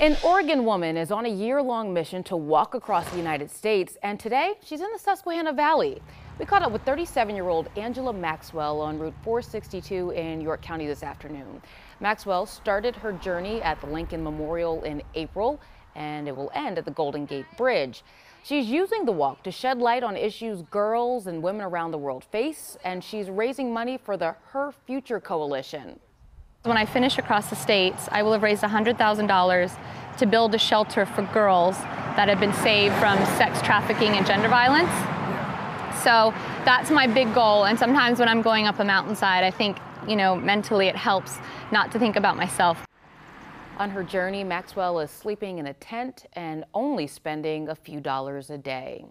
An Oregon woman is on a year-long mission to walk across the United States, and today she's in the Susquehanna Valley. We caught up with 37-year-old Angela Maxwell on Route 462 in York County this afternoon. Maxwell started her journey at the Lincoln Memorial in April, and it will end at the Golden Gate Bridge. She's using the walk to shed light on issues girls and women around the world face, and she's raising money for the Her Future Coalition. When I finish across the states, I will have raised $100,000 to build a shelter for girls that have been saved from sex trafficking and gender violence. So that's my big goal. And sometimes when I'm going up a mountainside, I think, you know, mentally it helps not to think about myself. On her journey, Maxwell is sleeping in a tent and only spending a few dollars a day.